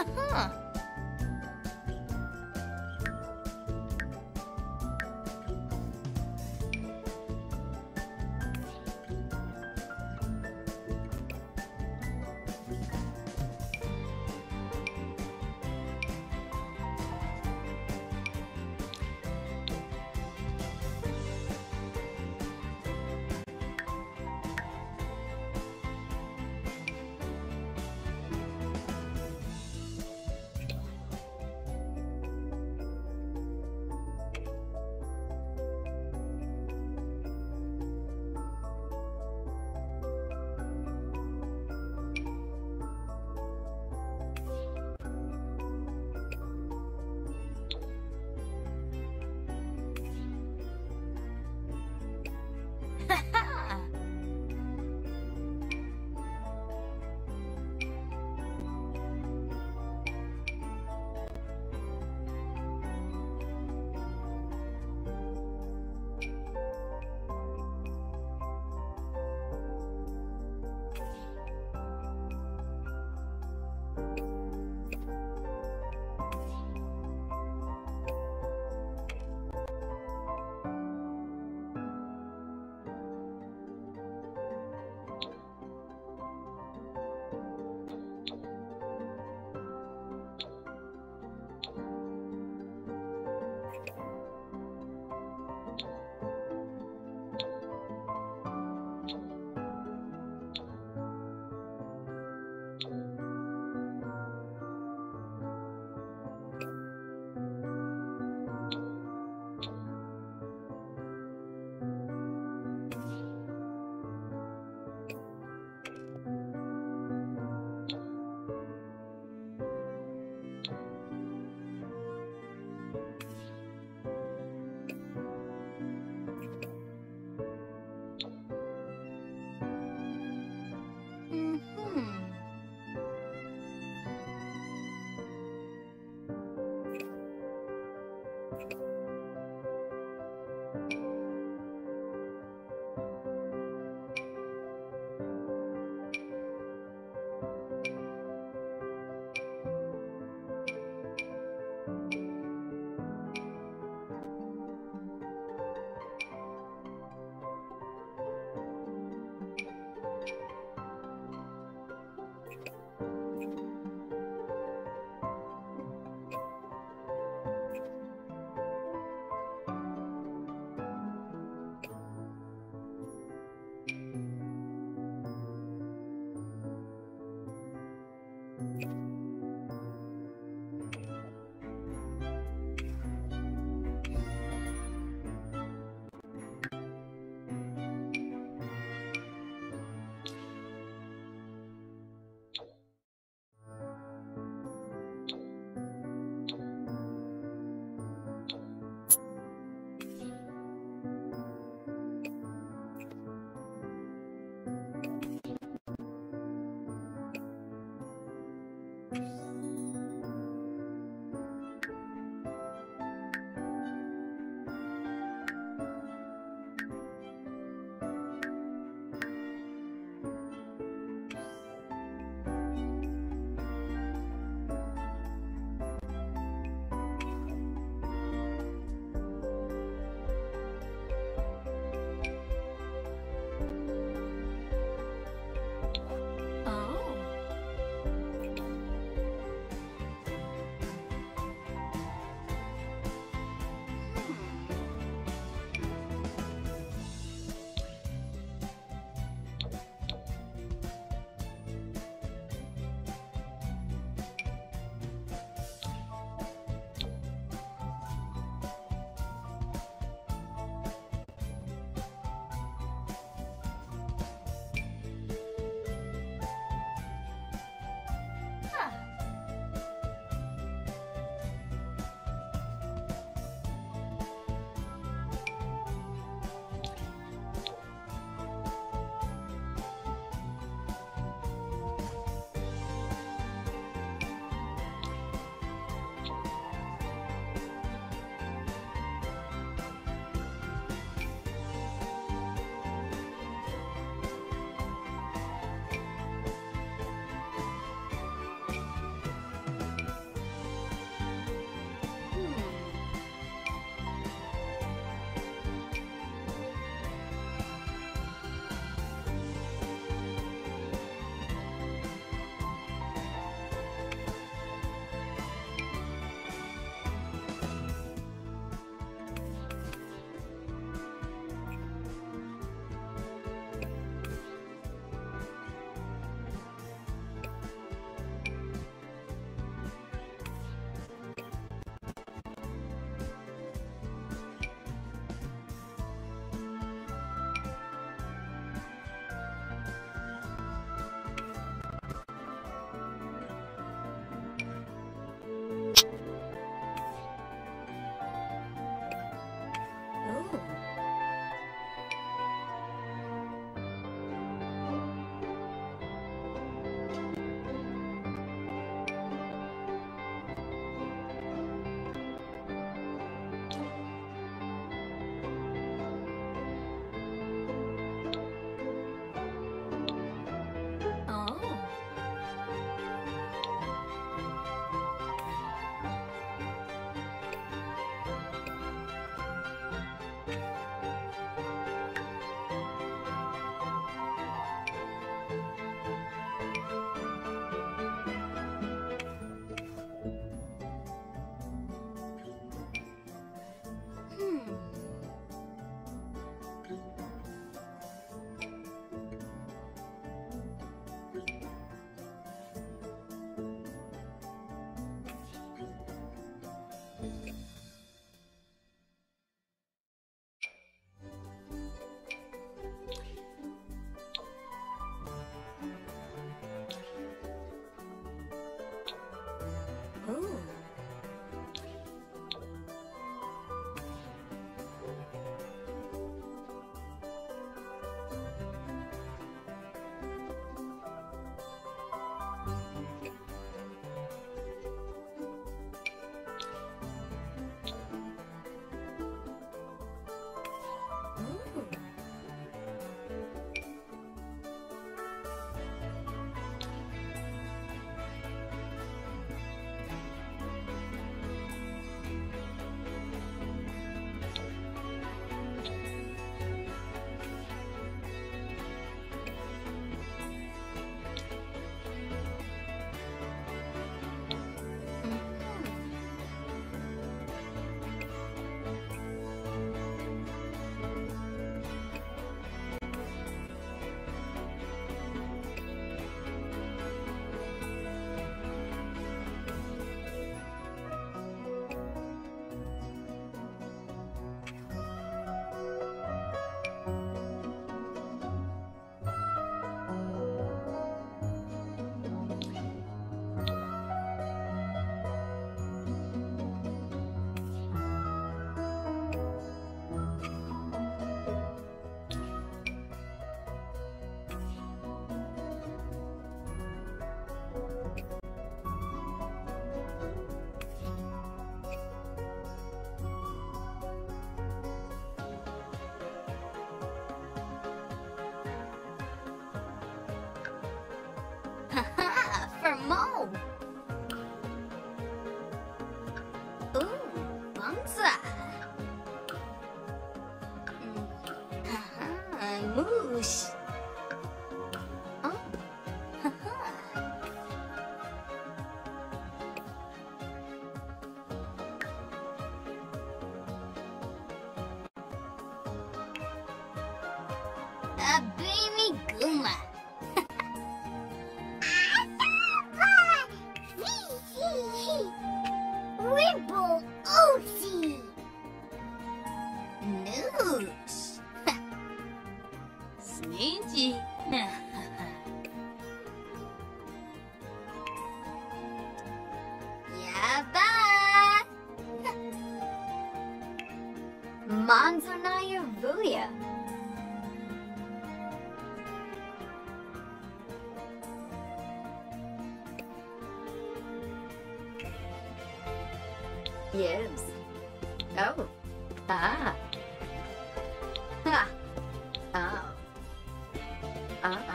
Huh. Yes. Oh. Ah. Ha. Oh. Ah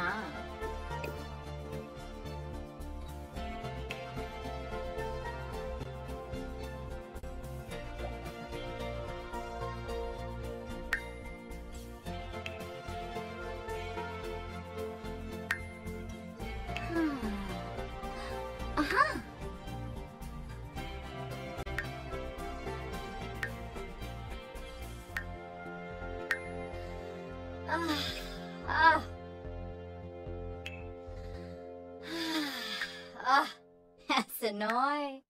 Ah. Ah. Ah. That's annoying.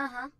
Uh-huh.